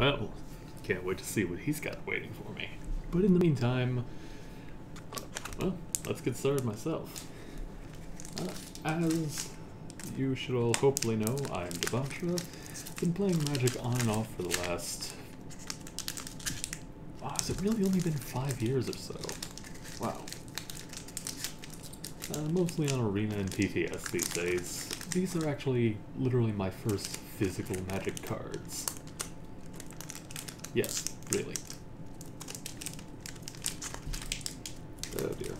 Well, can't wait to see what he's got waiting for me. But in the meantime, well, let's get started myself. Uh, as you should all hopefully know, I'm Debatra. Been playing Magic on and off for the last... Wow, has it really only been five years or so? Wow. Uh, mostly on Arena and TTS these days. These are actually literally my first physical Magic cards. Yes, really. Oh dear.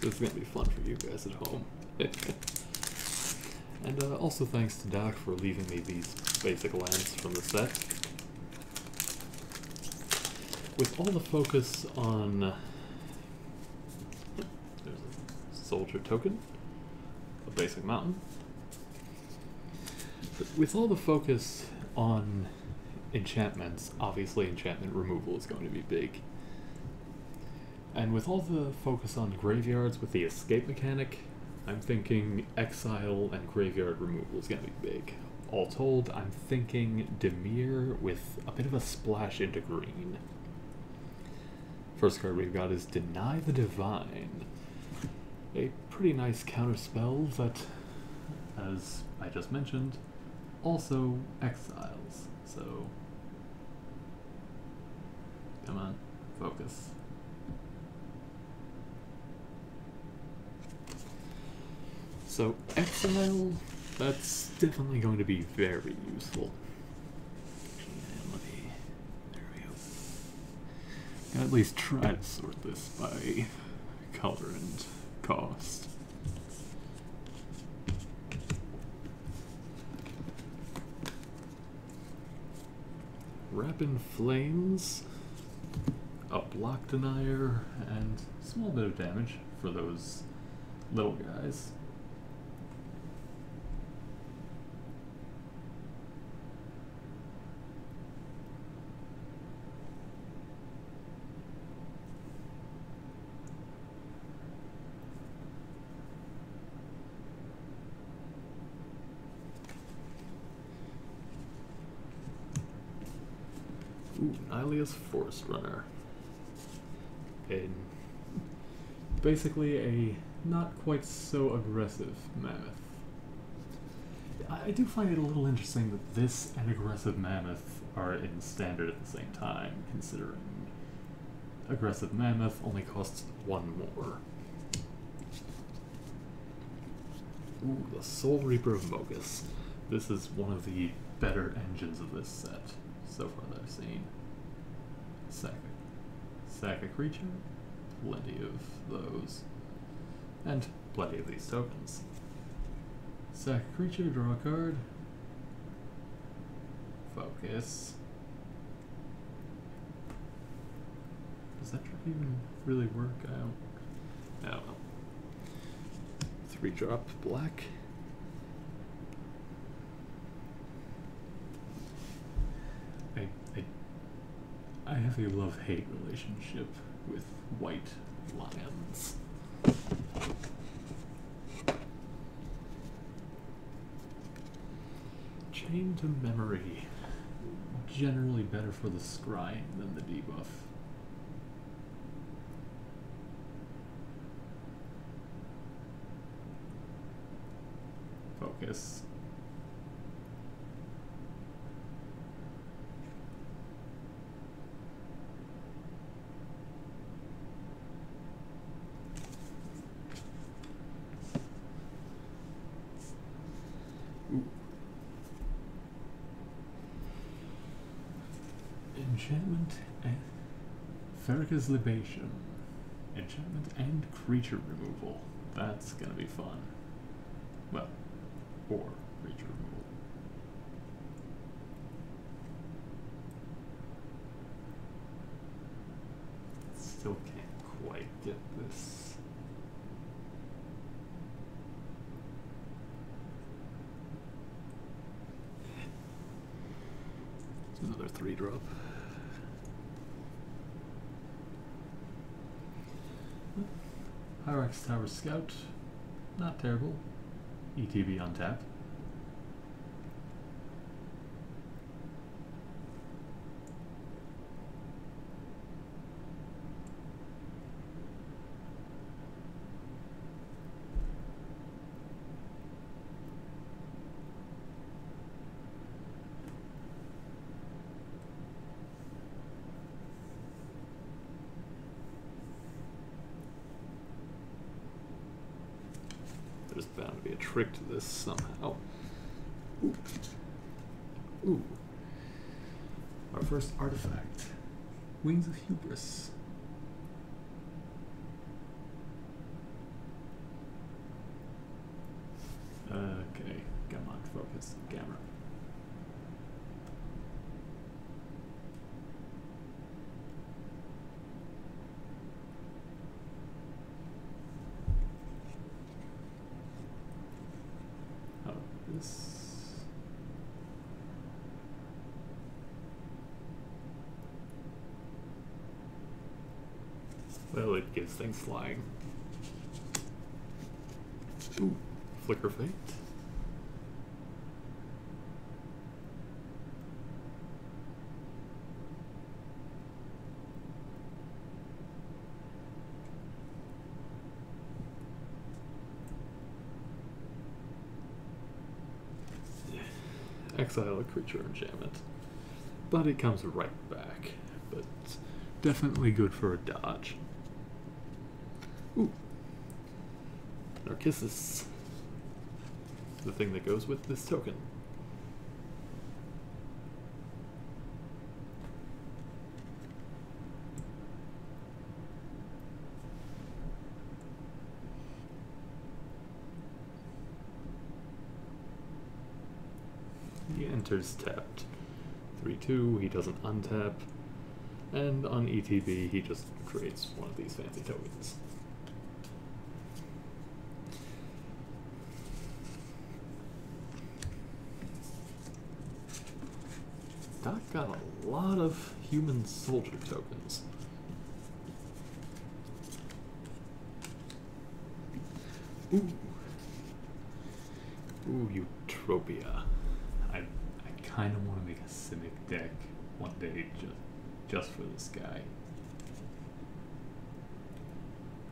This is gonna be fun for you guys at home. and uh, also thanks to Doc for leaving me these basic lands from the set. With all the focus on... Uh, there's a soldier token, a basic mountain. With all the focus on enchantments, obviously enchantment removal is going to be big. And with all the focus on graveyards with the escape mechanic, I'm thinking exile and graveyard removal is going to be big. All told, I'm thinking Dimir with a bit of a splash into green. First card we've got is Deny the Divine. A pretty nice counterspell that, as I just mentioned, also exiles. So, come on, focus. So exile, that's definitely going to be very useful. And let me, there we go. At least try to sort this by color and cost. Wrap in Flames, a block denier, and a small bit of damage for those little guys. Ooh, Nylea's Forest Runner. And basically a not quite so aggressive mammoth. I, I do find it a little interesting that this and aggressive mammoth are in standard at the same time, considering aggressive mammoth only costs one more. Ooh, the Soul Reaper of Mogis. This is one of the better engines of this set so far that I've seen. A, sack a creature, plenty of those, and plenty of these tokens. Sack a creature, draw a card, focus. Does that trick even really work? I don't, I don't know. Three drop black. I, I, I have a love-hate relationship with white lions. Chain to memory. Generally better for the scrying than the debuff. Focus. Ooh. Enchantment and Pharika's Libation. Enchantment and creature removal. That's gonna be fun. Well, or creature removal. Still can't quite get this. Another three drop. Tower Scout. Not terrible. ETB on tap. There's bound to be a trick to this somehow. Ooh. Ooh. Our first artifact. Wings of Hubris. Okay, come on, focus, camera. Oh, this. Well, it gives things flying. Ooh, flicker fate. Exile a creature and jam it. But it comes right back. But definitely good for a dodge. Ooh. Narcissus. The thing that goes with this token. He enters tapped. 3 2, he doesn't untap. And on ETB, he just creates one of these fancy tokens. Doc got a lot of human soldier tokens. Ooh. Ooh, Eutropia. I I kind of want to make a Simic deck one day just just for this guy.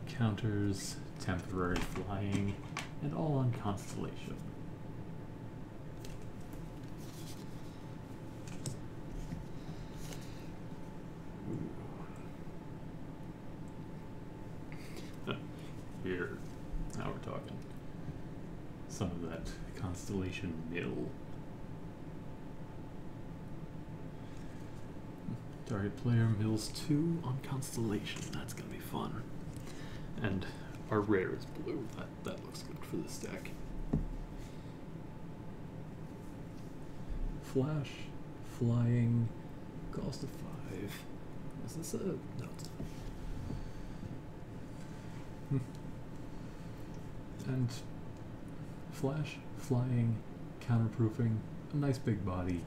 Counters, temporary flying, and all on Constellation. Ooh. Here, now we're talking. Some of that Constellation mill. Target player mills two on Constellation. That's gonna be fun. And our rare is blue. That that looks good for this deck. Flash, flying, cost of five. Is this a no? It's not. Hmm. And flash, flying, counterproofing, a nice big body.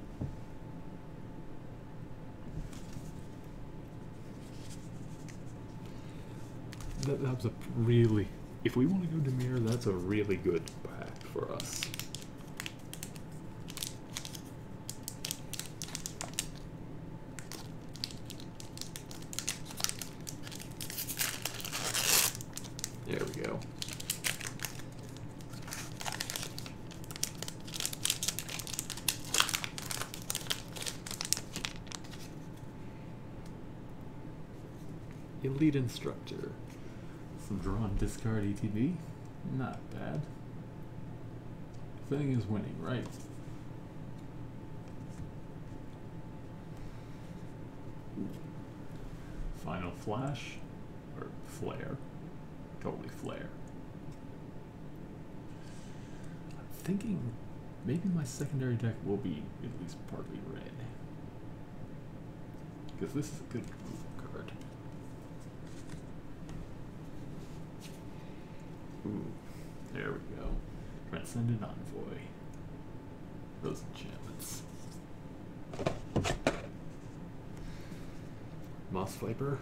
That, that's a really, if we want to go to Dimir, that's a really good pack for us. There we go. Elite Instructor. Some drawn discard ETB. Not bad. Thing is winning, right? Final Flash. Or Flare. Totally Flare. I'm thinking maybe my secondary deck will be at least partly red. Because this is a good removal card. Ooh, there we go. Transcendent Envoy. Those enchantments. Moss Viper.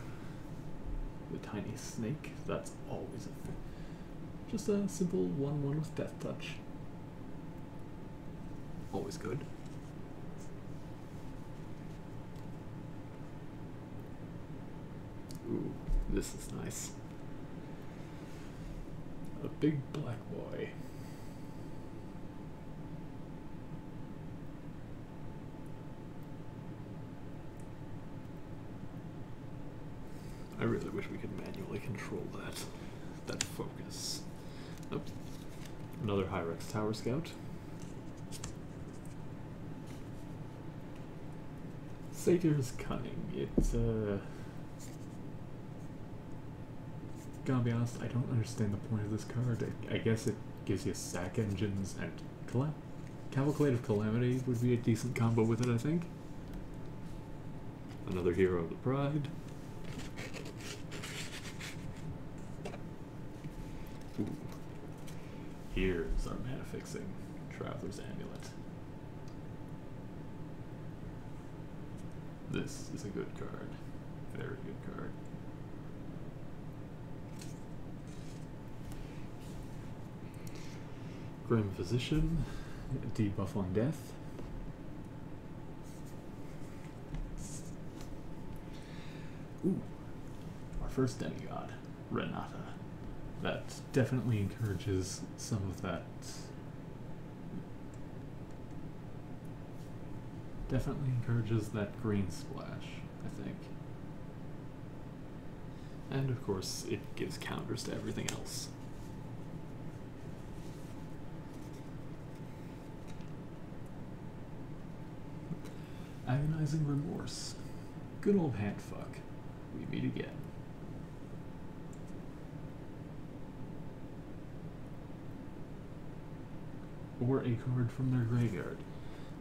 The tiny snake. That's always a thing. Just a simple 1 1 with Death Touch. Always good. Ooh, this is nice. Big black boy. I really wish we could manually control that. That focus. Oops. Another Hyrax Tower Scout. Satyr's Cunning. It's, uh. Gotta be honest, I don't understand the point of this card. I, I guess it gives you sack engines and Calam Cavalcade of Calamity would be a decent combo with it, I think. Another Hero of the Pride. Ooh. Here's our mana fixing Traveler's Amulet. This is a good card. Very good card. Grim Physician, debuff on death. Ooh, our first demigod, Renata. That definitely encourages some of that. Definitely encourages that green splash, I think. And of course, it gives counters to everything else. Agonizing remorse. Good old handfuck. We meet again. Or a card from their graveyard.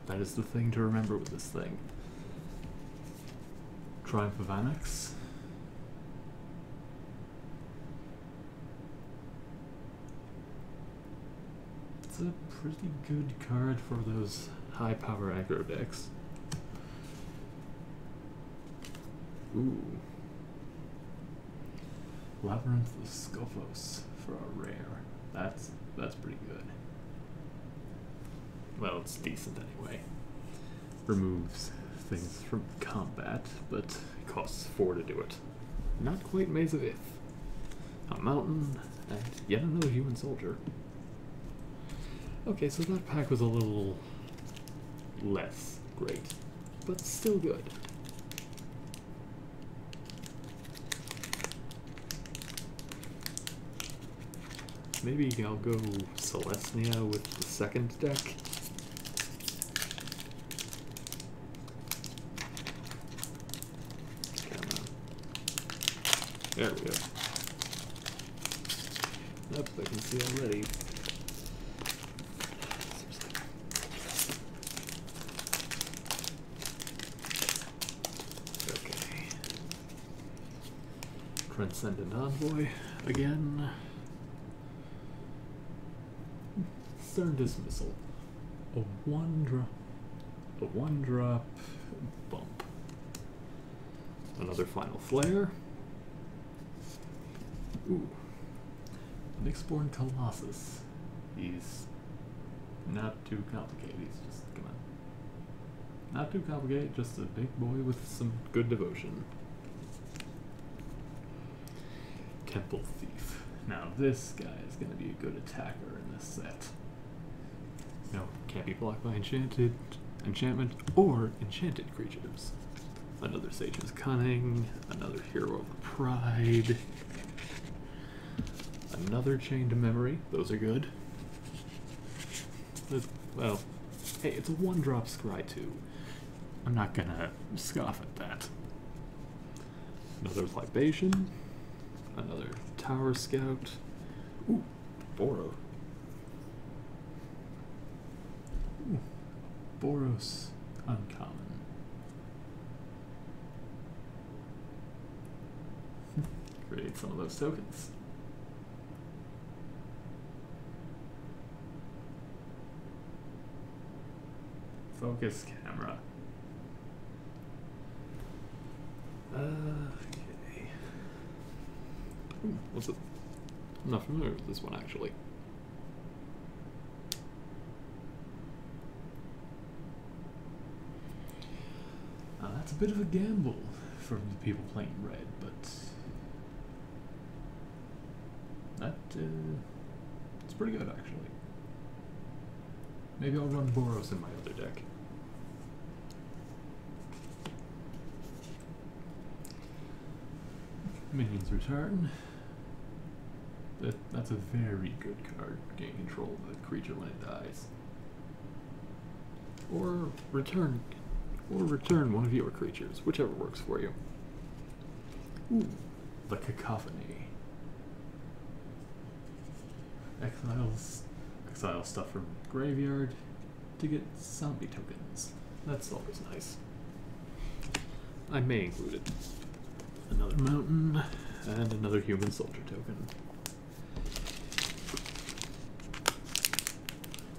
That is the thing to remember with this thing. Triumph of Anax. It's a pretty good card for those high power aggro decks. Ooh. Labyrinth of Skophos for a rare. That's that's pretty good. Well, it's decent anyway. Removes things from combat, but it costs four to do it. Not quite Maze of Ith. A mountain, and yet another human soldier. Okay, so that pack was a little less great, but still good. Maybe I'll go Celestia with the second deck. There we go. Yep, I can see already. Okay. Transcendent Envoy again. Stern Dismissal. A one drop a one drop bump. Another final flare. Ooh. Nyxborn Colossus. He's not too complicated. He's just, come on. Not too complicated, just a big boy with some good devotion. Temple Thief. Now this guy is going to be a good attacker in this set. No, can't be blocked by enchanted enchantment or enchanted creatures. Another Satyr's Cunning, another Hero of Pride, Another chain to memory. Those are good. well, hey, it's a one drop scry too. I'm not gonna scoff at that. Another libation. Another tower scout. Ooh, Boro. Ooh, Boros uncommon. Create some of those tokens. Focus camera. Okay. Ooh, what's it? I'm not familiar with this one actually. That's a bit of a gamble for the people playing red, but that uh, it's pretty good actually. Maybe I'll run Boros in my other deck. Minions return. That, that's a very good card. Gain control of the creature when it dies. Or return or return one of your creatures, whichever works for you. Ooh, the cacophony. Exiles exile stuff from graveyard to get zombie tokens. That's always nice. I may include it. Another mountain and another human soldier token.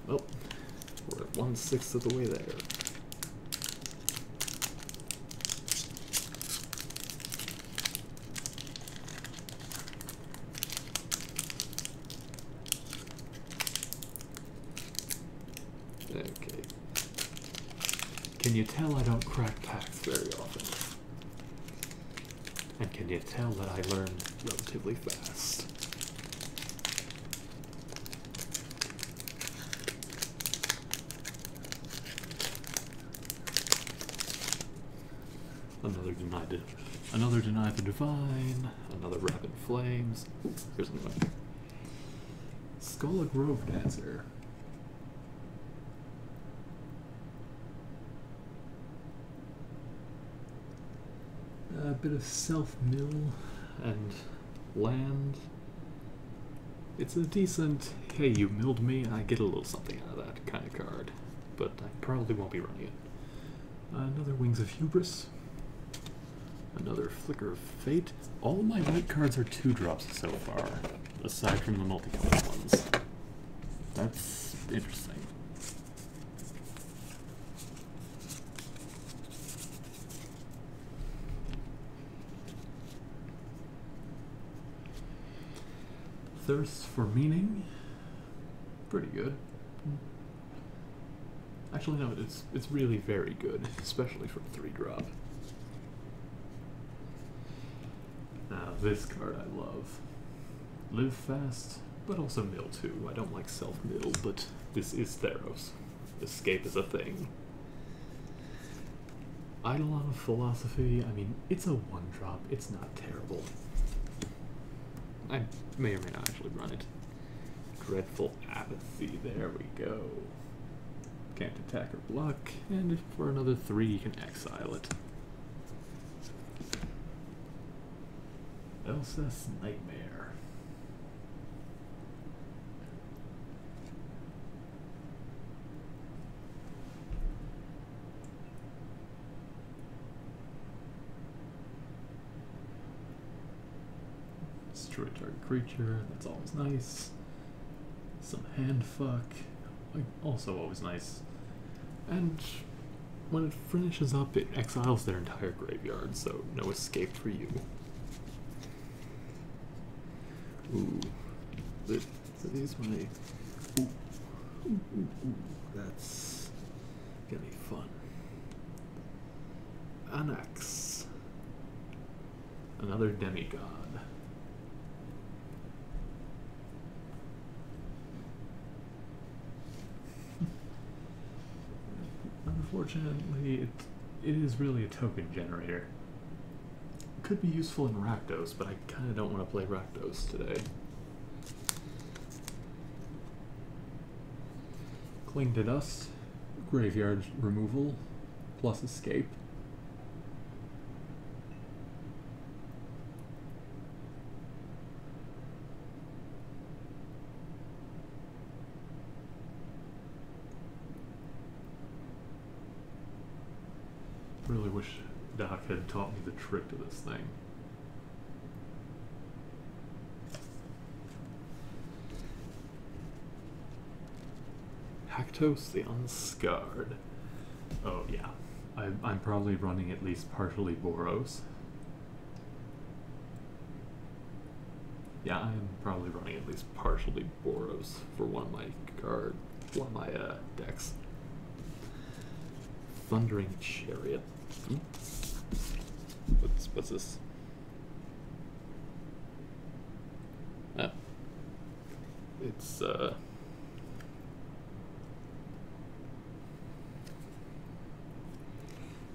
Well, we're at one sixth of the way there. Okay. Can you tell I don't crack packs very often? That I learned relatively fast? Another denied another deny the divine, another rapid flames. Ooh, here's another. Skola Grovedancer. A bit of self mill and land. It's a decent, hey, you milled me, I get a little something out of that kind of card. But I probably won't be running it. Another Wings of Hubris. Another Flicker of Fate. All my white cards are two drops so far, aside from the multicolored ones. That's interesting. Thirst for Meaning. Pretty good. Actually, no, it's it's really very good, especially for three drop. Now this card I love. Live fast, but also mill too. I don't like self mill, but this is Theros. Escape is a thing. Eidolon of Philosophy, I mean, it's a one drop, it's not terrible. I may or may not actually run it. Dreadful Apathy, there we go. Can't attack or block, and for another three you can exile it. Elspeth's Nightmare. Destroy target creature, that's always nice. Some hand fuck, also always nice. And when it finishes up, it exiles their entire graveyard, so no escape for you. Ooh, these my? Ooh, ooh, ooh, ooh, that's gonna be fun. Anax, another demigod. Unfortunately, it, it is really a token generator. Could be useful in Rakdos, but I kind of don't want to play Rakdos today. Cling to Dust, Graveyard Removal, plus Escape. Really wish Doc had taught me the trick to this thing. Haktos the Unscarred. Oh yeah, I, I'm probably running at least partially Boros. Yeah, I'm probably running at least partially Boros for one of my card, one of my uh, decks. Thundering Chariot. What's what's this? Oh. It's uh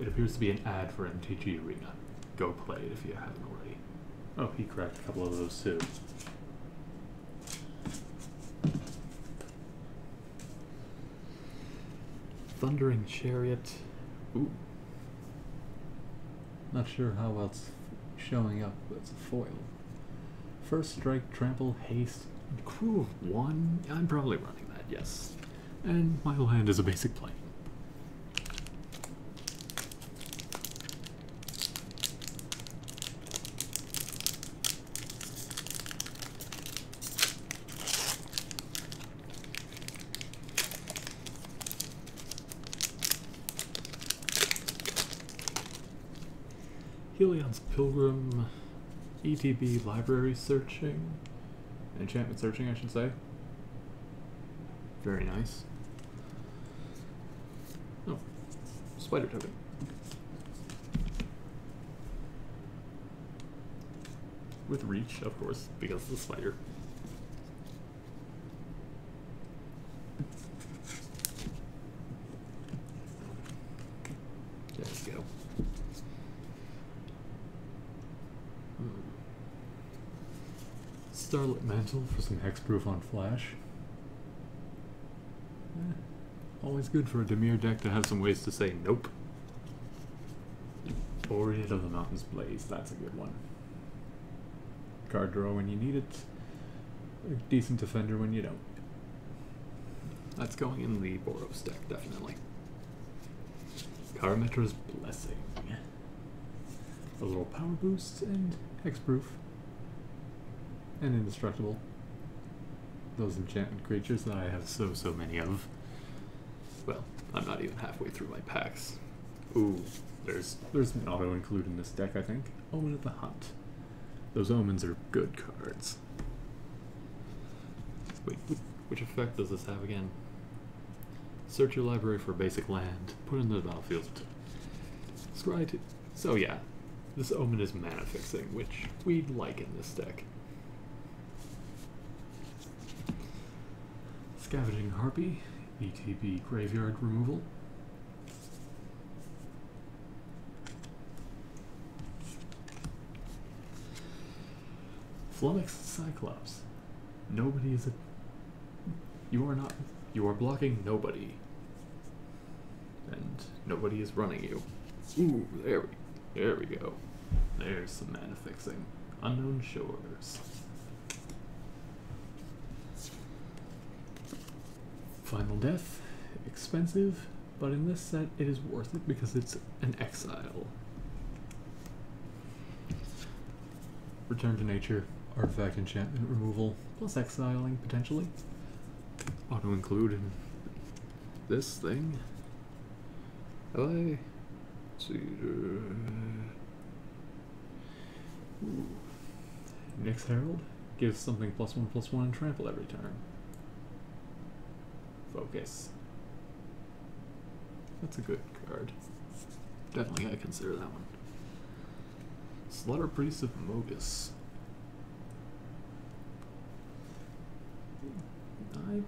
It appears to be an ad for MTG Arena. Go play it if you haven't already. Oh, he cracked a couple of those too. Thundering Chariot. Ooh. Not sure how else showing up as a foil. First strike, trample, haste, crew of one. I'm probably running that, yes. And my land is a basic plane. Heliod's Pilgrim, ETB library searching, enchantment searching, I should say. Very nice. Oh, spider token. With reach, of course, because of the spider. There we go. Hmm. Starlit for some hexproof on Flash. Eh, always good for a Dimir deck to have some ways to say nope. Orient of the Mountains Blaze, that's a good one. Card draw when you need it. A decent defender when you don't. That's going in the Boros deck, definitely. Karametra's Blessing. A little power boost and hexproof. And indestructible. Those enchantment creatures that I have so, so many of. Well, I'm not even halfway through my packs. Ooh, there's there's an auto include in this deck, I think. Omen of the Hunt. Those omens are good cards. Wait, which, effect does this have again? Search your library for basic land. Put it in the battlefield. Scry to. So yeah, this omen is mana fixing, which we'd like in this deck. Scavenging Harpy, ETB Graveyard Removal. Flummox Cyclops. Nobody is a. You are not. You are blocking nobody. And nobody is running you. Ooh, there we there we go. There's some mana fixing. Unknown Shores. Final Death. Expensive, but in this set it is worth it because it's an exile. Return to nature, artifact enchantment removal, plus exiling potentially. Auto include in this thing. See. Ooh. Nyx Herald gives something plus one plus one and trample every turn. Focus. That's a good card. Definitely gotta consider that one. Slaughter Priest of Mogis. I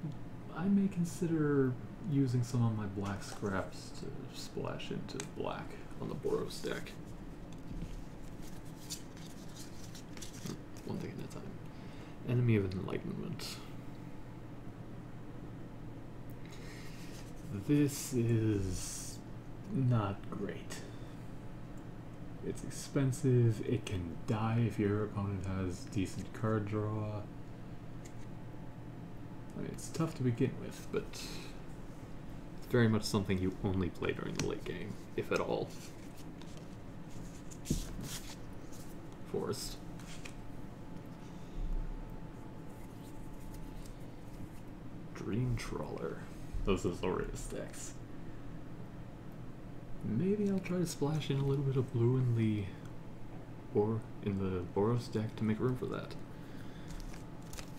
I may consider using some of my black scraps to splash into black on the Boros deck. One thing at a time. Enemy of Enlightenment. This is not great. It's expensive, it can die if your opponent has decent card draw. It's tough to begin with, but it's very much something you only play during the late game, if at all. Forest. Dream Trawler. Those Azorius decks. Maybe I'll try to splash in a little bit of blue in the or in the Boros deck to make room for that.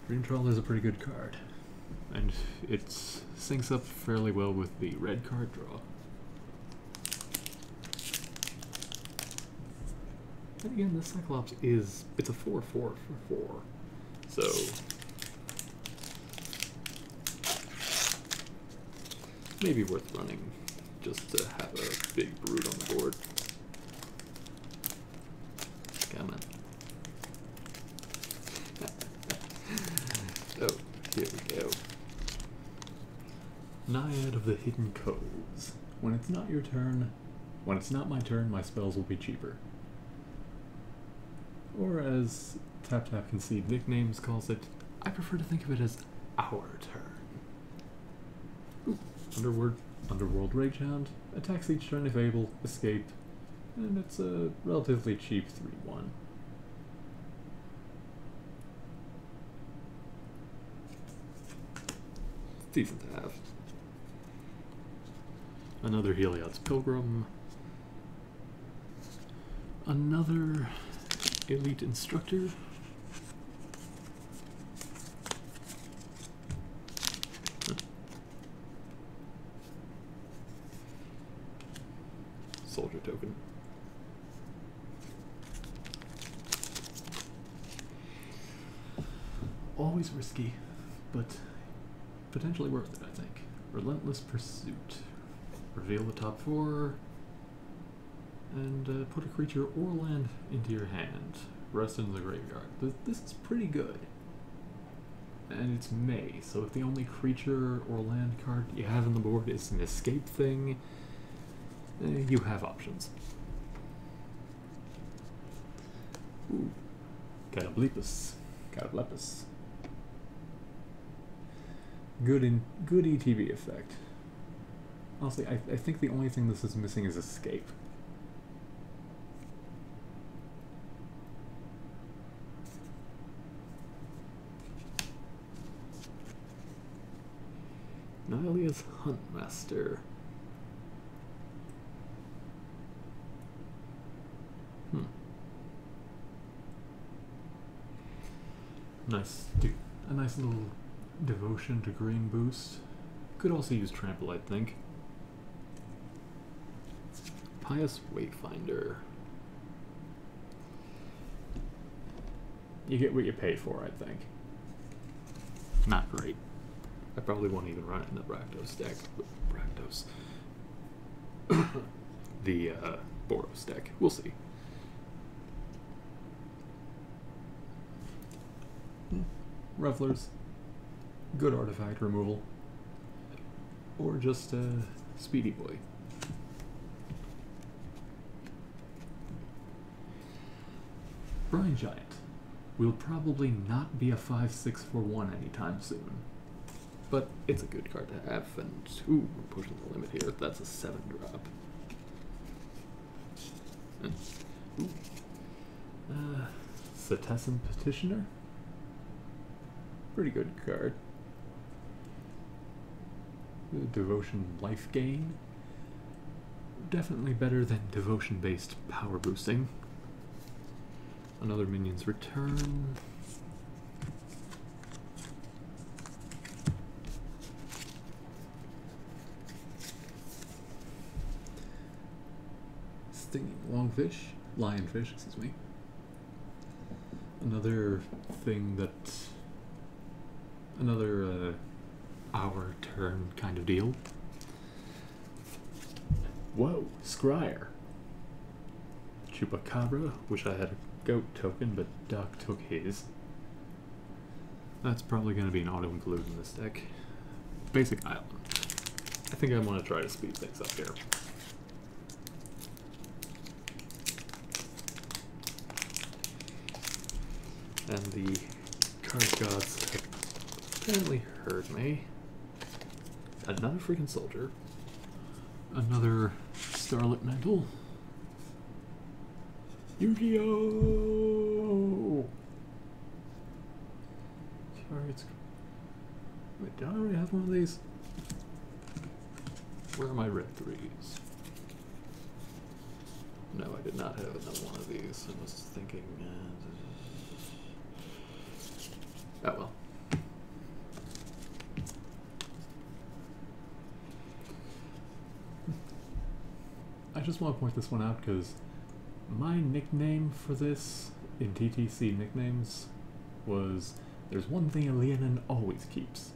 Dream Trawler is a pretty good card. And it syncs up fairly well with the red card draw. And again, the Cyclops is, it's a 4-4 for 4. So, maybe worth running just to have a big brood on the board. Come on. oh, here we go. Naiad of the Hidden Coves. When it's not your turn, when it's not my turn, my spells will be cheaper. Or as Tap Tap Concede Nicknames calls it, I prefer to think of it as our turn. Underworld, Underworld Ragehound attacks each turn if able, escape, and it's a relatively cheap 3 1. Decent to have. Another Heliod's Pilgrim. Another Elite Instructor. Soldier token. Always risky, but potentially worth it, I think. Relentless Pursuit. Reveal the top four. And uh, put a creature or land into your hand. Rest in the graveyard. Th- this is pretty good. And it's May, so if the only creature or land card you have on the board is an escape thing, eh, you have options. Ooh. Catoblepus. Catoblepus. Good in good ETB effect. Honestly, I, I think the only thing this is missing is escape. Nylea's Huntmaster. Hmm. Nice, dude. A nice little devotion to green boost. Could also use trample, I think. Pious Wayfinder. You get what you pay for, I think. Not great. I probably won't even run it in the Rakdos deck. Rakdos. the uh, Boros deck. We'll see. Hmm. Revelers. Good artifact removal. Or just a Speedy Boy. Brine Giant will probably not be a 5 6 for 1 anytime soon. But it's a good card to have, and ooh, we're pushing the limit here. That's a 7 drop. And, ooh. Uh, Setessan Petitioner? Pretty good card. Devotion Life Gain. Definitely better than devotion based power boosting. Another minion's return. Stinging longfish, lionfish, excuse me. Another thing that, another uh, our turn kind of deal. Whoa, Scryer. Chupacabra. Wish I had a goat token, but Doc took his. That's probably going to be an auto include in this deck. Basic Island. I think I want to try to speed things up here. And the card gods apparently heard me. Another freaking soldier. Another Starlit Mantle. Yu-Gi-Oh! Targets. Wait, do I already have one of these? Where are my red threes? No, I did not have another one of these. I was thinking. Uh, oh well. I just want to point this one out because my nickname for this in TTC nicknames was there's one thing Elianan always keeps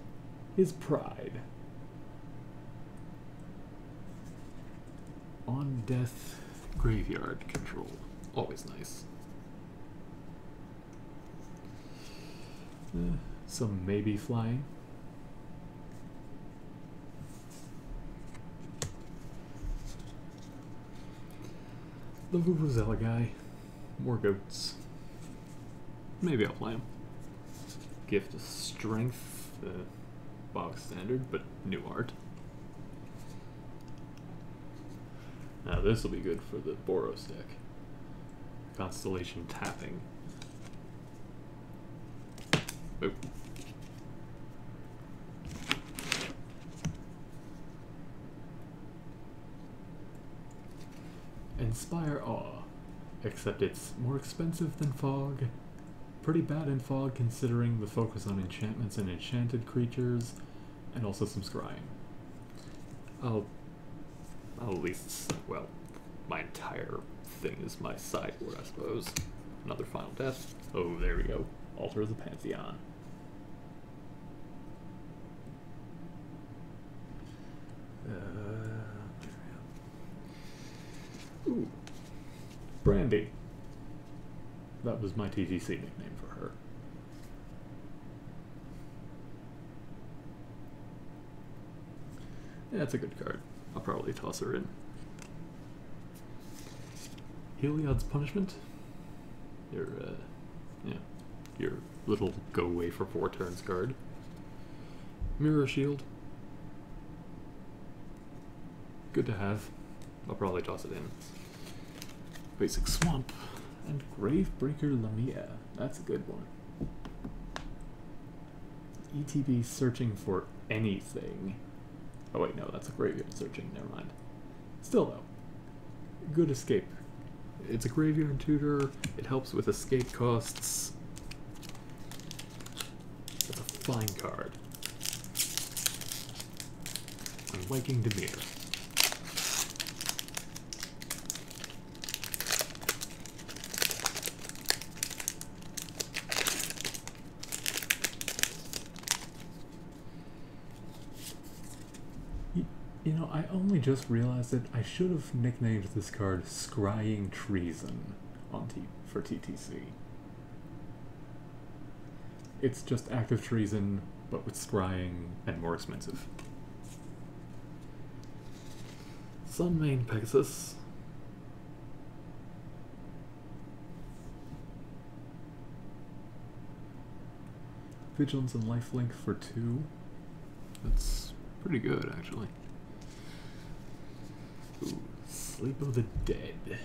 his pride. On death graveyard control. Always nice. Uh, some maybe flying. The Vuvuzela guy. More goats. Maybe I'll play him. Gift of Strength. Uh, box standard, but new art. Now this will be good for the Boros deck. Constellation tapping. Oop. Inspire Awe. Except it's more expensive than Fog. Pretty bad in Fog considering the focus on enchantments and enchanted creatures, and also some scrying. I'll, I'll at least, well, my entire thing is my sideboard, I suppose. Another Final Death. Oh, there we go. Altar of the Pantheon. Uh, Ooh. Brandy. That was my TGC nickname for her. Yeah, that's a good card. I'll probably toss her in. Heliod's Punishment. Your, uh, yeah, your little go away for four turns card. Mirror Shield. Good to have. I'll probably toss it in. Basic Swamp. And Gravebreaker Lamia. That's a good one. ETB searching for anything. Oh wait, no, that's a graveyard searching, never mind. Still though, good escape. It's a graveyard tutor, it helps with escape costs. It's a fine card. I'm liking Dimir. You know, I only just realized that I should have nicknamed this card Scrying Treason on T for TTC. It's just active treason, but with scrying and more expensive. Sunmane Pegasus. Vigilance and Lifelink for two. That's pretty good, actually. Sleep of the Dead.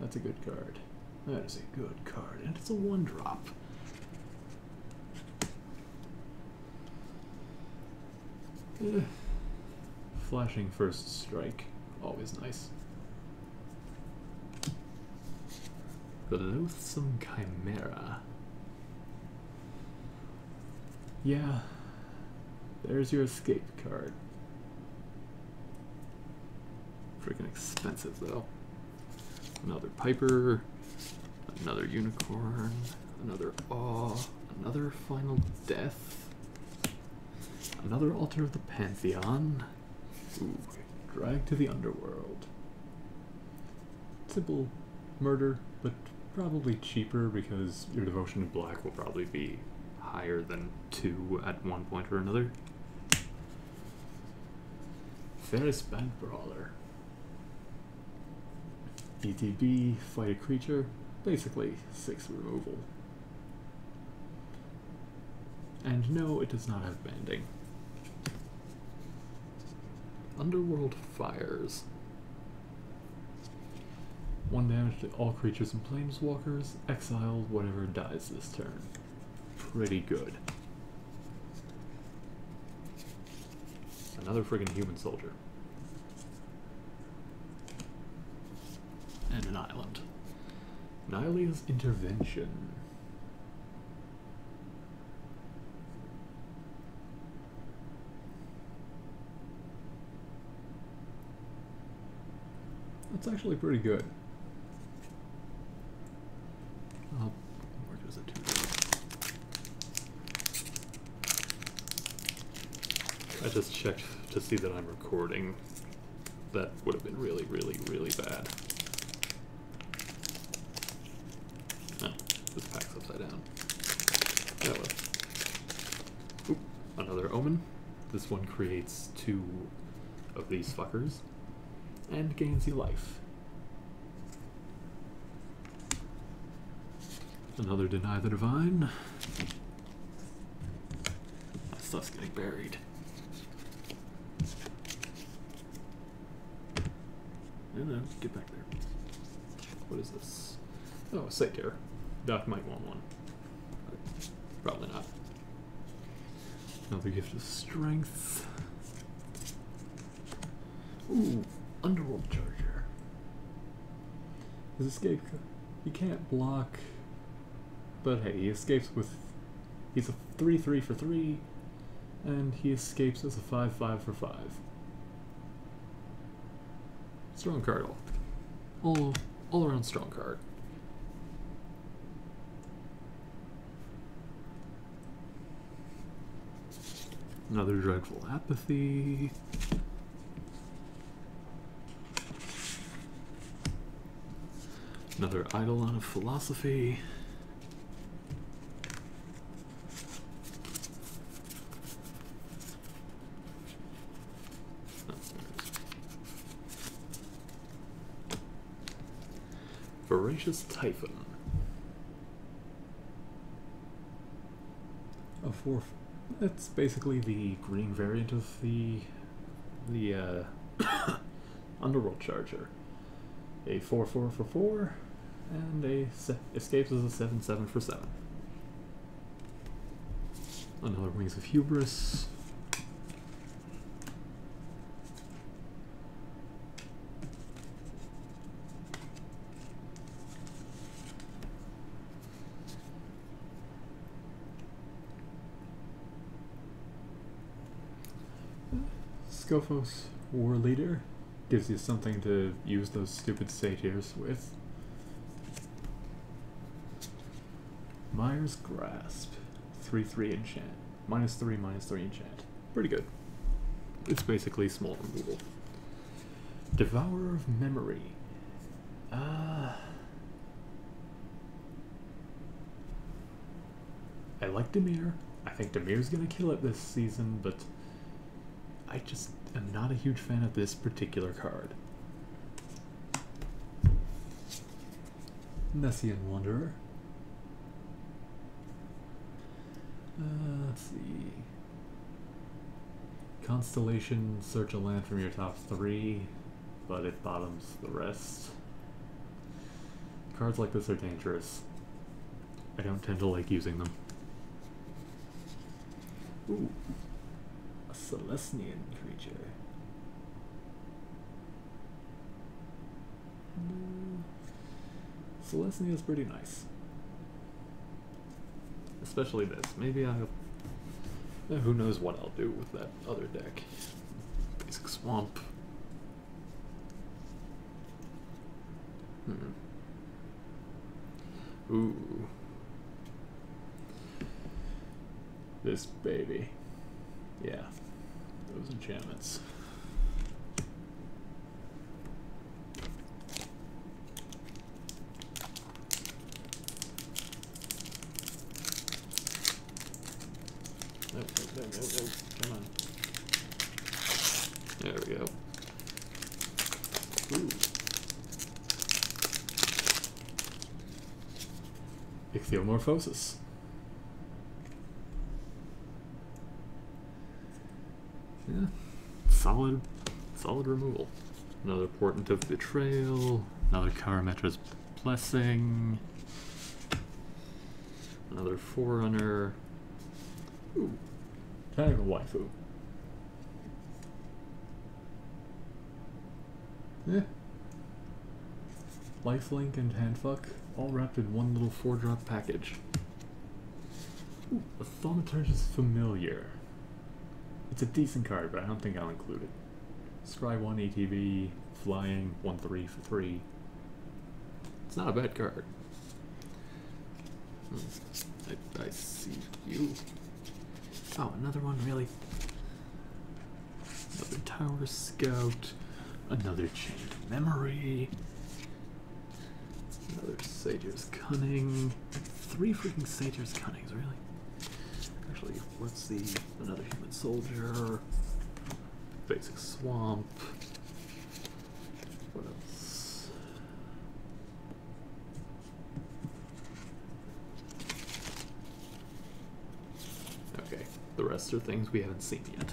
That's a good card. That is a good card, and it's a one drop. Eh. Flashing first strike, always nice. The Loathsome Chimera. Yeah, there's your escape card. Freaking expensive though. Another Piper, another Unicorn, another Awe, another Final Death, another Altar of the Pantheon. Ooh, Drag to the Underworld. Simple murder, but probably cheaper because your devotion to black will probably be higher than two at one point or another. Pheres-Band Brawler. ETB, fight a creature, basically six removal. And no, it does not have banding. Underworld Fires. One damage to all creatures and planeswalkers, exile whatever dies this turn. Pretty good. Another friggin' human soldier. And an island. Intervention. That's actually pretty good. I just checked to see that I'm recording. That would have been really, really, really bad. Oh, this pack's upside down. Yeah, well. One creates two of these fuckers. and gains you life. Another Deny the Divine. My stuff's getting buried. No, no, get back there. What is this? Oh, a Satyr. Doc might want one. Probably not. Another gift of strength. Ooh, Underworld Charger. His escape, he can't block, but hey, he escapes with. He's a 3 3 for 3, and he escapes as a 5 5 for 5. Strong card, all, all, all around strong card. Another dreadful apathy. Another eidolon of philosophy. Voracious Typhon. A four. It's basically the green variant of the the uh, Underworld Charger. A four four for four, and a escapes as a seven seven for seven. Another Wings of Hubris. Skophos War Leader gives you something to use those stupid satyrs with. Mire's Grasp. 3 3 enchant. Minus 3, minus 3 enchant. Pretty good. It's basically small removal. Devourer of Memory. Ah. I like Dimir. I think Dimir's gonna kill it this season, but I just am not a huge fan of this particular card. Nessian Wanderer. Uh, let's see. Constellation, search a land from your top three, but it bottoms the rest. Cards like this are dangerous. I don't tend to like using them. Ooh. Celestian creature. Celestia is pretty nice. Especially this. Maybe I'll. uh, Who knows what I'll do with that other deck? Basic Swamp. Hmm. Ooh. This baby. Yeah. Those enchantments. No, no, no, no, no. Come on. There we go. Ooh. Ichthyomorphosis. Yeah. Solid solid removal. Another portent of betrayal. Another Karametra's blessing. Another forerunner. Ooh. Kind of a waifu. Yeah. Lifelink and Handfuck all wrapped in one little four drop package. Ooh, a Thaumaturge's Familiar. It's a decent card, but I don't think I'll include it. Scry 1 ATB, flying, 1 3 for 3. It's not a bad card. Hmm, I, I see you. Oh, another one, really? Another Tower Scout. Another Chained Memory. Another Satyr's Cunning. Three freaking Satyr's Cunnings, really? Actually, what's the... Another Human Soldier basic swamp. What else? Okay, the rest are things we haven't seen yet.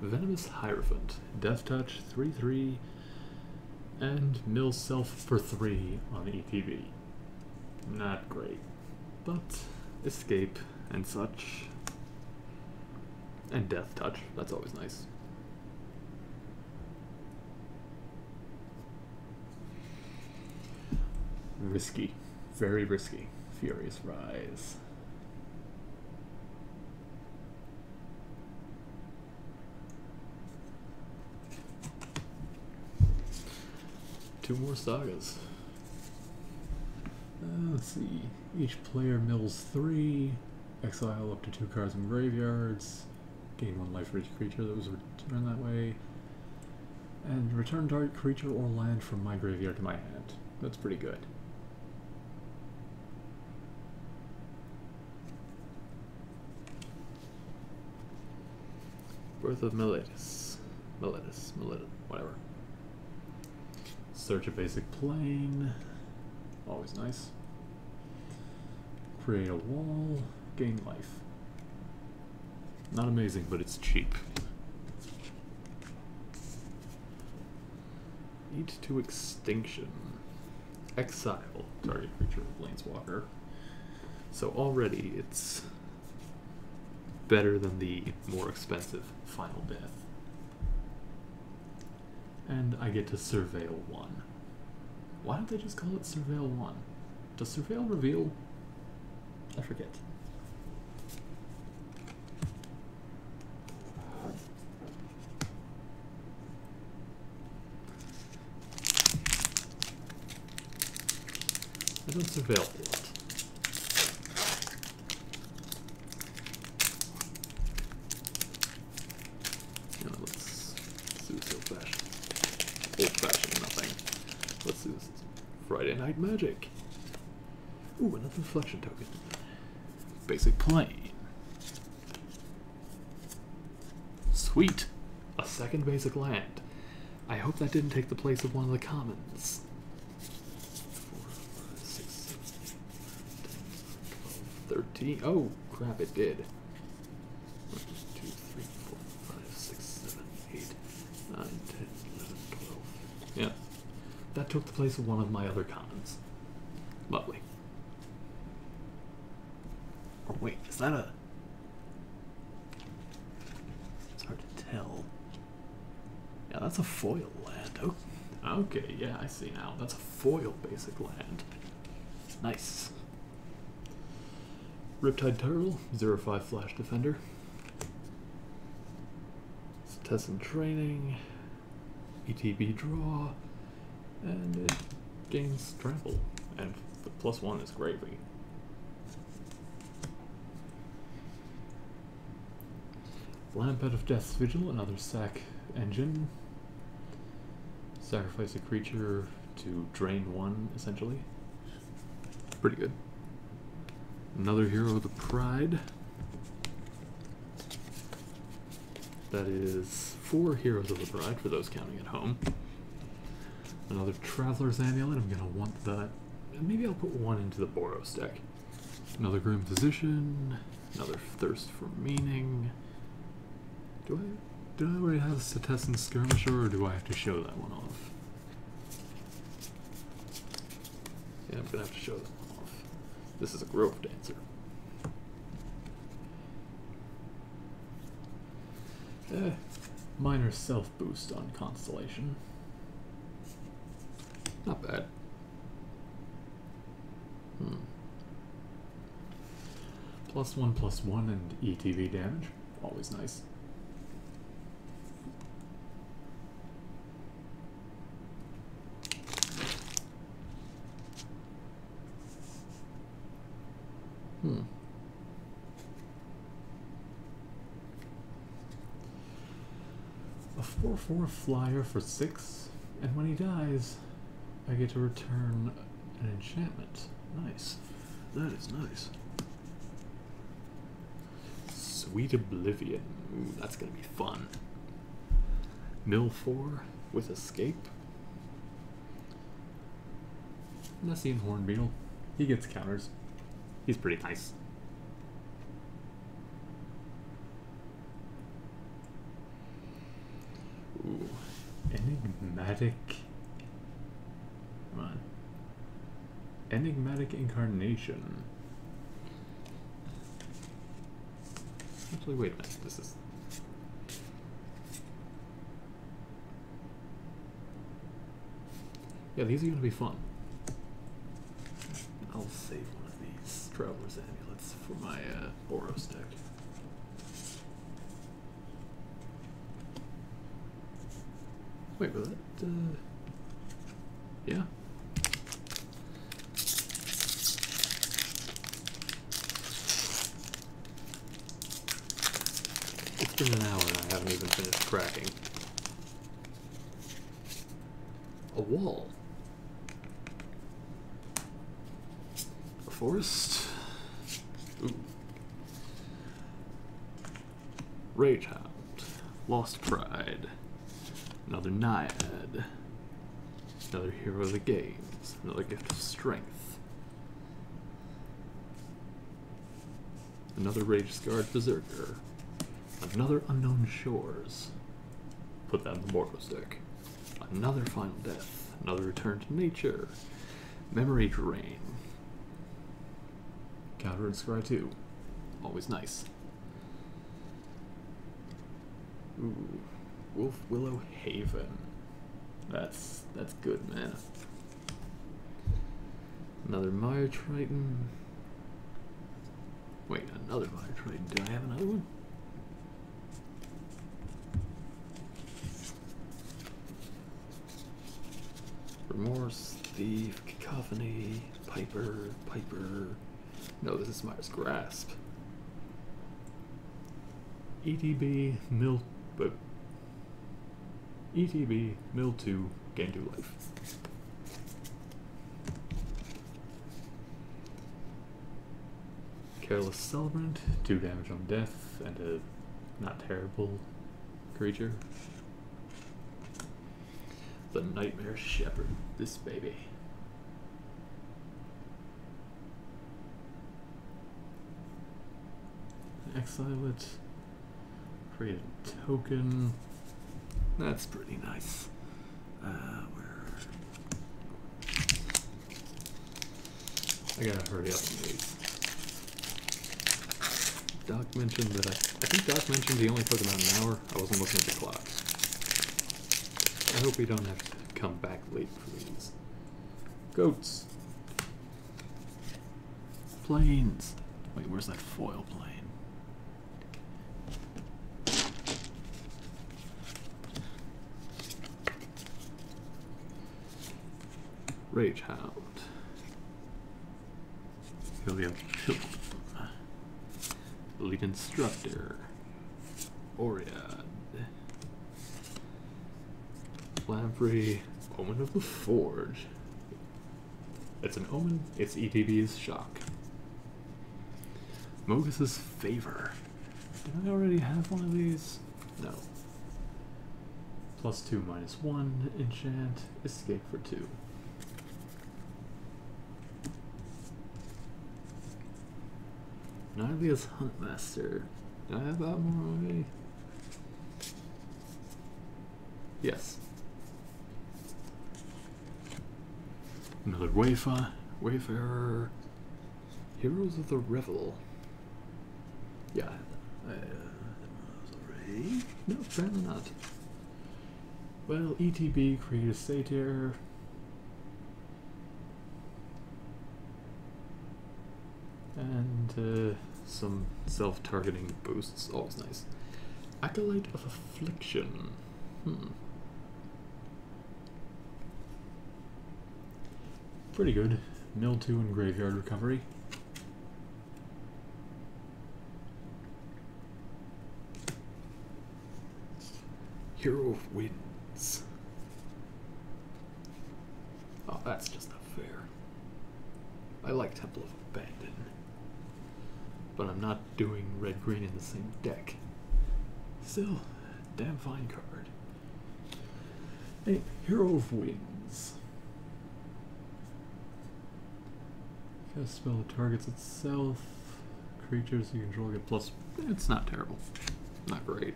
Venomous Hierophant, Death Touch 3 3, and Mill Self for 3 on ETB. Not great, but Escape and such. And Death Touch, that's always nice. Risky. Very risky. Furious Rise. Two more sagas. Uh, let's see. Each player mills three. Exile up to two cards in graveyards. Gain one life for each creature that was returned that way. And return target creature or land from my graveyard to my hand. That's pretty good. Birth of Miletus. Miletus. Miletus. Whatever. Search a basic plane. Always nice. Create a wall. Gain life. Not amazing, but it's cheap. Eat to extinction. Exile. Target creature Planeswalker. So already it's better than the more expensive Final Death. And I get to Surveil 1. Why don't they just call it Surveil 1? Does Surveil reveal? I forget. I don't surveil a lot. You know, let's, let's do this old fashioned. Old fashioned nothing. Let's do this Friday Night Magic. Ooh, another reflection token. Basic plane. Sweet! A second basic land. I hope that didn't take the place of one of the commons. Four, five, six, seven, eight, 10, 12, 13. Oh, crap, it did. One, two, three, four, five, six, seven, eight, nine, 10, 11, 12. Yeah. That took the place of one of my other commons. Lovely. Or wait, is that a. It's hard to tell. Yeah, that's a foil land. Oh, okay, yeah, I see now. That's a foil basic land. Nice. Riptide Turtle, 05 Flash Defender. Test and Training. ETB Draw. And it gains Trample. And the plus one is gravy. Lampad of Death's Vigil, another sack engine. Sacrifice a creature to drain one, essentially. Pretty good. Another Hero of the Pride. That is four Heroes of the Pride for those counting at home. Another Traveler's Amulet. I'm gonna want that. Maybe I'll put one into the Boros deck. Another Grim Physician. Another Thirst for Meaning. Do I do I already have a Setessan Skirmisher or do I have to show that one off? Yeah, I'm gonna have to show that one off. This is a Grove Dancer. Eh, minor self boost on Constellation. Not bad. Hmm. Plus one, plus one, and ETV damage. Always nice. Hmm. A 4 4 flyer for 6, and when he dies, I get to return an enchantment. Nice. That is nice. Sweet Oblivion. Ooh, that's gonna be fun. Mill 4 with Escape. Nessian Hornbeetle. He gets counters. He's pretty nice. Enigmatic. Come on. Enigmatic incarnation. Actually, wait a minute. This is. Yeah, these are gonna be fun. I'll save one of these Traveler's Amulets for my uh, Boros deck. Wait, was that, uh... Yeah. It's been an hour and I haven't even finished cracking. A wall. A forest. Ooh. Ragehound. Lost Pride. Another Naiad. Another Hero of the Games. Another Gift of Strength. Another Rage Scarred Berserker. Another Unknown Shores. Put that in the Boros deck. Another Final Death. Another Return to Nature. Memory Drain. Counter and Scry 2. Always nice. Ooh. Wolf Willow Haven. That's that's good, man. Another Mire Triton. Wait, another Mire Triton. Do I have another one? Remorse, Thief, Cacophony, Piper, Piper. No, this is Mire's Grasp. ETB, Mill, but ETB, Mill 2, gain 2 life. Careless Celebrant, 2 damage on death, and a not terrible creature. The Nightmare Shepherd, this baby. Exile it. Create a token. That's pretty nice. Uh? I gotta hurry up. Doc mentioned that I, I think Doc mentioned he only took about an hour. I wasn't looking at the clock. I hope we don't have to come back late for these. Goats. Planes. Wait, where's that foil plane? Ragehound. Heliod's Pilgrim. Lead Instructor. Oread. Lamprey. Omen of the Forge. It's an omen. It's ETB's shock. Mogis's favor. Did I already have one of these? No. Plus two, minus one, enchant, escape for two. Nylea's Huntmaster. Did I have that more already? Yes. Another Wayfa, Wayfarer. Heroes of the Revel. Yeah, I had that. No, apparently not. Well, ETB created satyr. And uh, some self-targeting boosts, always nice. Acolyte of Affliction. Hmm. Pretty good. Mill 2 and Graveyard Recovery. Hero of Winds. Oh, that's just not fair. I like Temple of Abandon. But I'm not doing red green in the same deck. Still, damn fine card. Hey, Hero of Wings. Cast spell that targets itself. Creatures you control get plus. It's not terrible. Not great.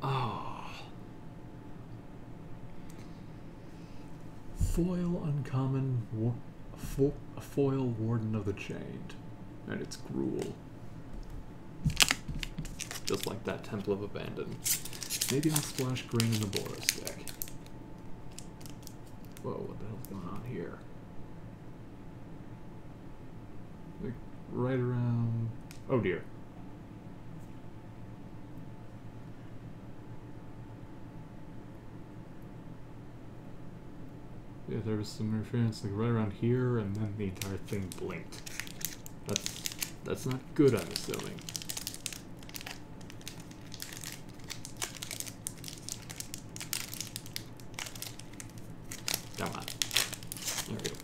Ah. Foil uncommon. Wa- fo- foil warden of the chained. And it's Gruul. Just like that Temple of Abandon. Maybe I'll splash green in the Boros deck. Whoa, what the hell's going on here? Like, right around. Oh dear. Yeah, there was some interference like right around here, and then the entire thing blinked. That's that's not good, I'm assuming. Come on. There we go.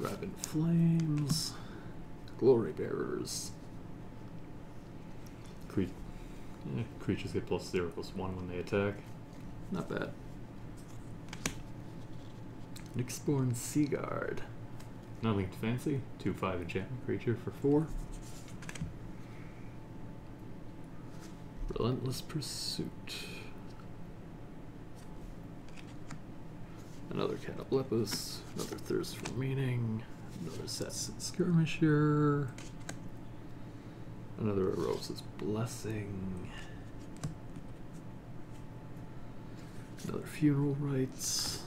Rabid Flames. Glory Bearers. Cre- eh, creatures get plus 0 plus 1 when they attack. Not bad. Nyxborn Seaguard. Nothing fancy. 2 5 enchantment creature for 4. Relentless Pursuit. Another Cataplepus, another Thirst for Meaning, another Setessan Skirmisher, another Rose's Blessing, another Funeral Rites,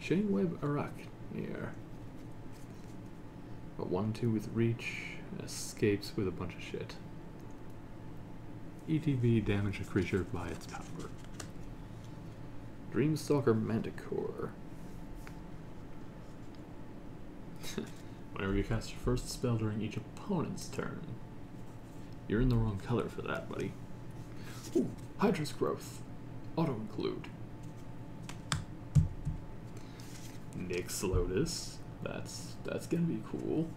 Chainweb Aracnir, a 1 2 with Reach, escapes with a bunch of shit. ETB damage a creature by its power. Dreamstalker Manticore. Whenever you cast your first spell during each opponent's turn. You're in the wrong color for that, buddy. Ooh, Hydra's Growth. Auto include. Nyx Lotus. That's that's gonna be cool.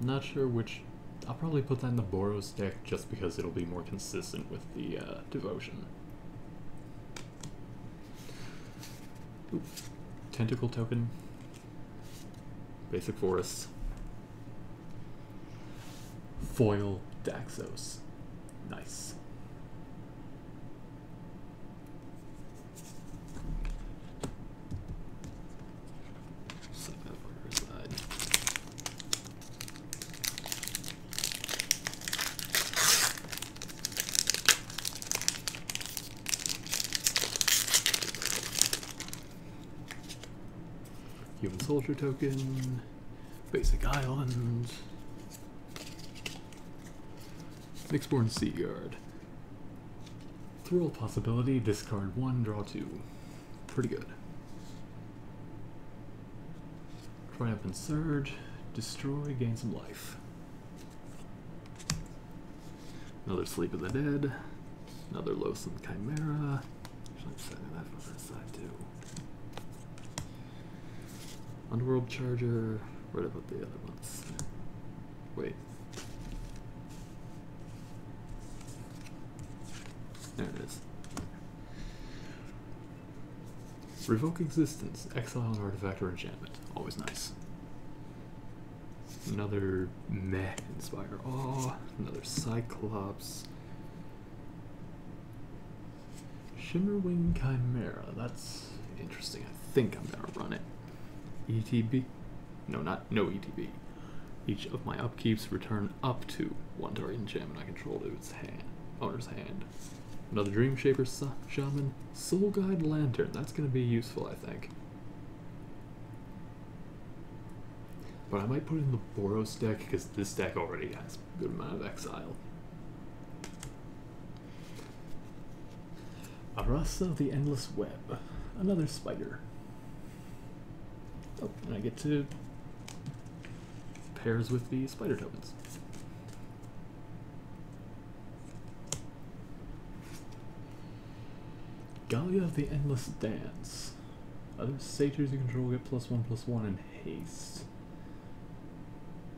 Not sure which I'll probably put that in the Boros deck just because it'll be more consistent with the uh, devotion. Ooh. Tentacle token. Basic forest. Foil Daxos. Nice. Set that fucker aside. Soldier token. Basic island. Nyxborn Sea Guard. Thrill possibility, discard one, draw two. Pretty good. Triumphant Surge. Destroy, gain some life. Another Sleep of the Dead. Another Loathsome Chimera. Actually, I'm setting that for the side too. Underworld Charger. What about the other ones? Wait. There it is. Revoke existence. Exile an artifact or enchantment. Always nice. Another meh inspire Oh, Another Cyclops. Shimmerwing Chimera. That's interesting. I think I'm gonna run it. ETB. No, not no ETB. Each of my upkeeps return up to one target enchantment I control to its hand, owner's hand. Another Dream Shaper Shaman, Soul Guide Lantern. That's going to be useful, I think. But I might put it in the Boros deck because this deck already has a good amount of exile. Arasta of the Endless Web. Another spider. Oh, and I get to pairs with the spider tokens. Gallia of the Endless Dance. Other satyrs you control get plus one plus one in haste.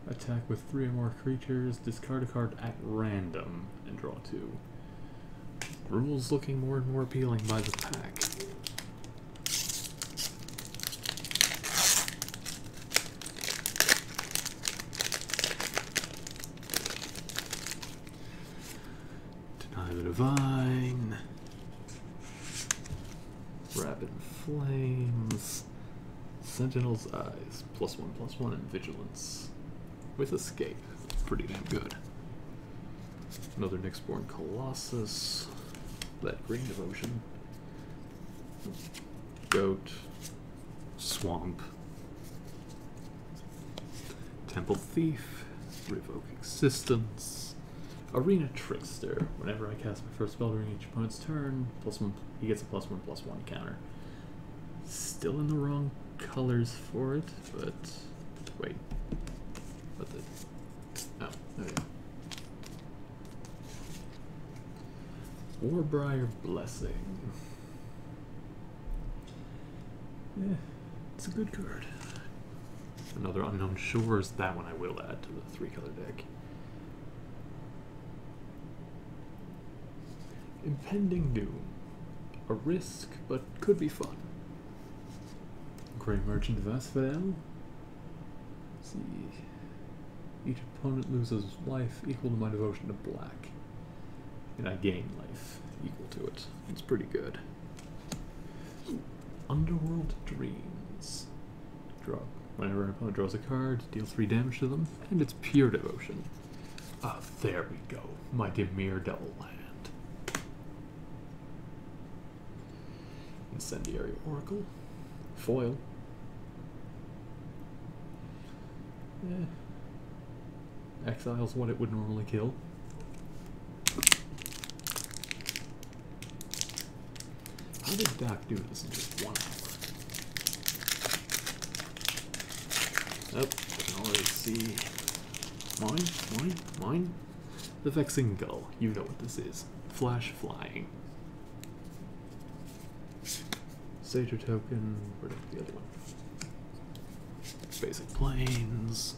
Attack with three or more creatures, discard a card at random, and draw two. Rules looking more and more appealing by the pack. Divine. Rapid Flames. Sentinel's Eyes. Plus one, plus one, and Vigilance. With Escape. Pretty damn good. Another Nyxborn Colossus. That Green Devotion. Goat. Swamp. Temple Thief. Revoke Existence. Arena Trickster. Whenever I cast my first spell during each opponent's turn, plus one, he gets a plus one, plus one counter. Still in the wrong colors for it, but wait. What the? Oh, there we go. Warbriar Blessing. Yeah, it's a good card. Another Unknown Shores. That one I will add to the three color deck. Impending Doom. A risk, but could be fun. Gray Merchant of Asphodel. see. Each opponent loses life equal to my devotion to black. And I gain life equal to it. It's pretty good. Underworld Dreams. Draw. Whenever an opponent draws a card, deal 3 damage to them, and it's pure devotion. Ah, there we go. My Dimir Devil Land. Incendiary Oracle. Foil. Eh. Exiles what it would normally kill. How did Doc do this in just one hour? Oh, I can already see. Mine, mine, mine. The Vexing Gull. You know what this is. Flash flying. Satyr token. Where did the other one? Basic planes.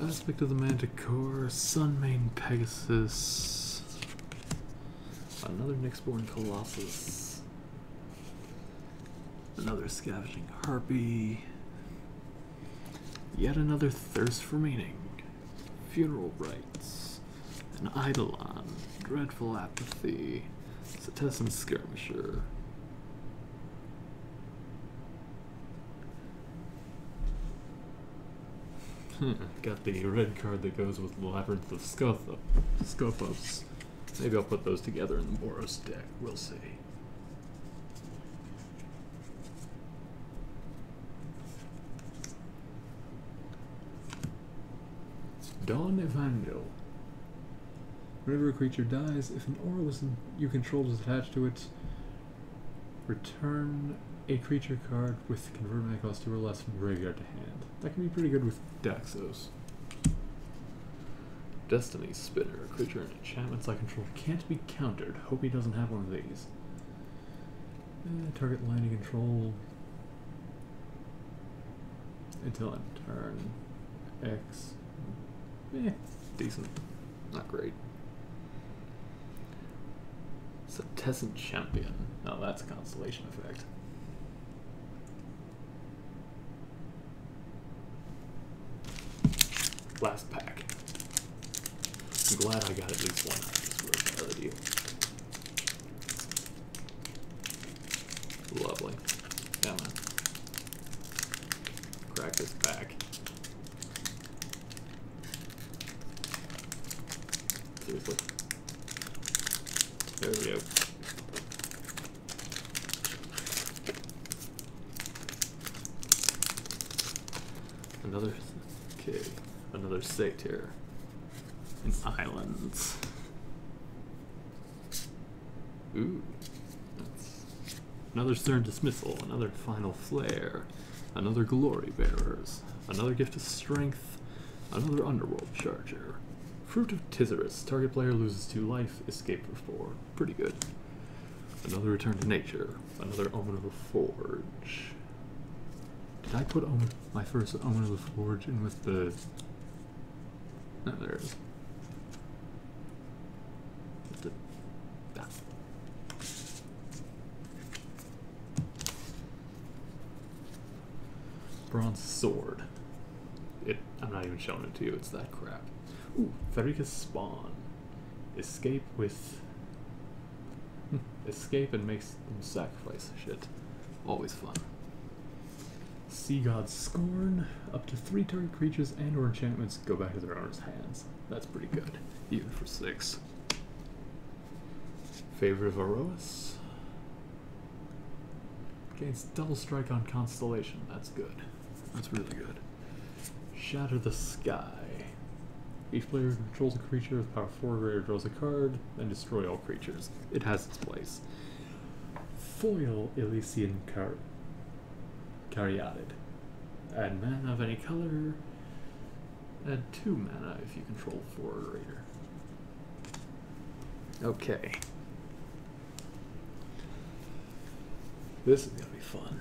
Aspect of the Manticore. Sunmane Pegasus. Another Nyxborn Colossus. Another Scavenging Harpy. Yet another Thirst for Meaning. Funeral Rites. An Eidolon. Dreadful Apathy. Setessan Skirmisher. Hmm. Got the red card that goes with Labyrinth of Skophos. Uh, Skophos. Maybe I'll put those together in the Boros deck. We'll see. Dawn Evangel. Whenever a creature dies, if an aura you control is attached to it, return a creature card with convert mana cost two or less from graveyard to hand. That can be pretty good with Daxos. Destiny Spinner. A creature and enchantments I control can't be countered. Hope he doesn't have one of these. Eh, target line control until end turn. X. Eh, decent. Not great. Setessan Champion. Now that's a constellation effect. Last pack. I'm glad I got at least one out of this versatility. Lovely. Come on. Crack this back. Seriously. There we go. Another okay. Another state here. In islands. Ooh. That's another stern dismissal, another final flare, another glory bearers, another gift of strength, another underworld charger. Fruit of Tizerus. Target player loses two life, escape for four. Pretty good. Another return to nature. Another Omen of the Forge. Did I put Omen, my first Omen of the Forge in with the... No, there it is. Bronze Sword. It, I'm not even showing it to you, it's that crap. Ooh, Pharika's Spawn. escape with hmm, escape and makes them sacrifice shit. Always fun. Sea God's Scorn. Up to three target creatures and or enchantments go back to their owner's hands. That's pretty good, even for six. Favor of Iroas. Gains double strike on Constellation. That's good. That's really good. Shatter the Sky. Each player controls a creature with power 4 or greater draws a card, then destroy all creatures. It has its place. Foil Elysian Car Caryatid. Add mana of any color. Add 2 mana if you control 4 or greater. Okay. This is gonna be fun.